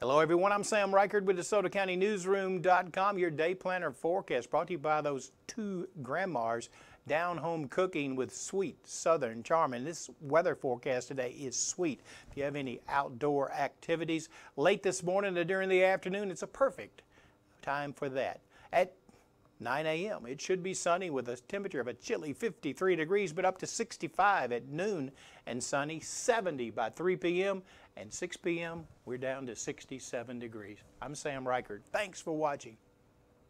Hello, everyone. I'm Sam Rikard with DeSoto County Newsroom.com. Your day planner forecast brought to you by those two grandmas down home cooking with sweet southern charm. And this weather forecast today is sweet. If you have any outdoor activities late this morning or during the afternoon, it's a perfect time for that. At 9 a.m. It should be sunny with a temperature of a chilly 53 degrees, but up to 65 at noon and sunny 70 by 3 p.m. and 6 p.m. We're down to 67 degrees. I'm Sam Rikard. Thanks for watching.